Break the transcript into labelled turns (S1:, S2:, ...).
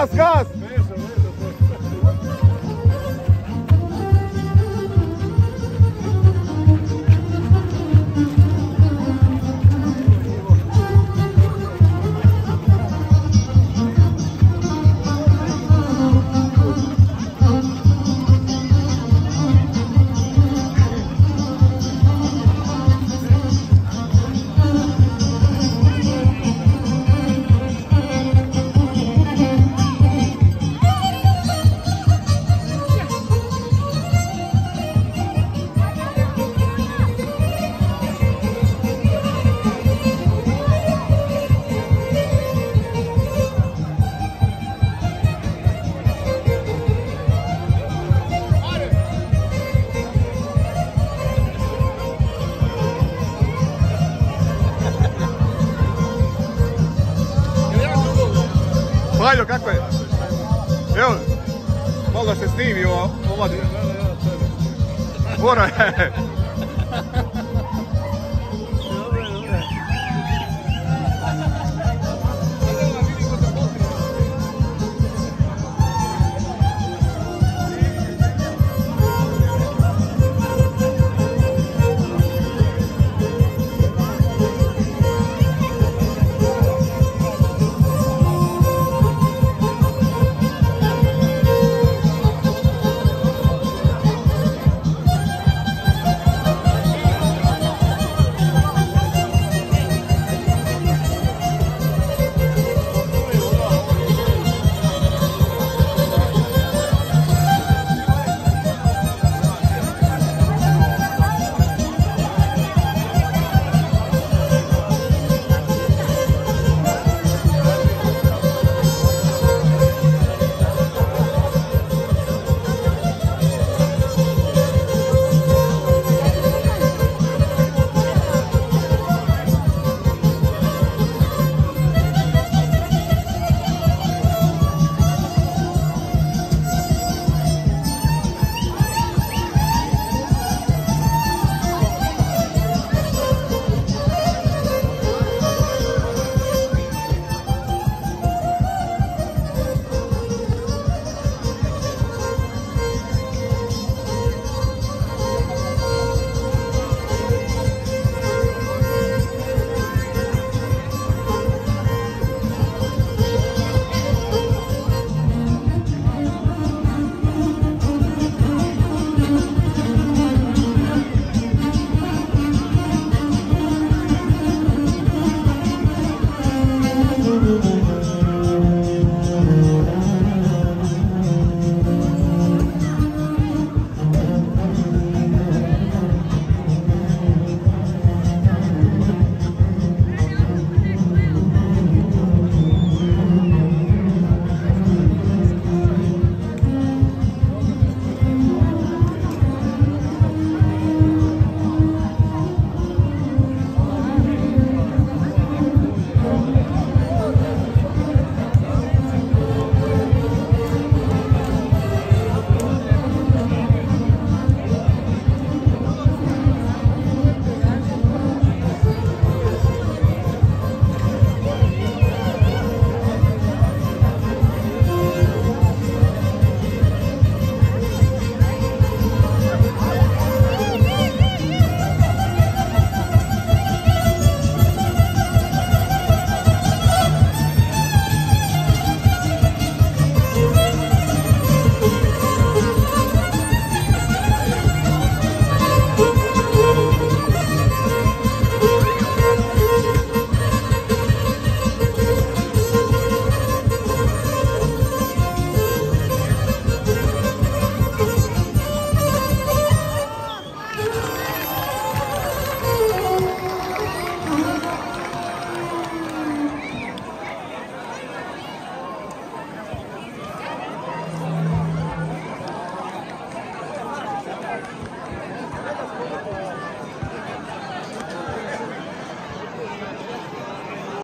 S1: gás, gás! Hajde, kako je? Evo, malo se snimi ova... ova... Mora je.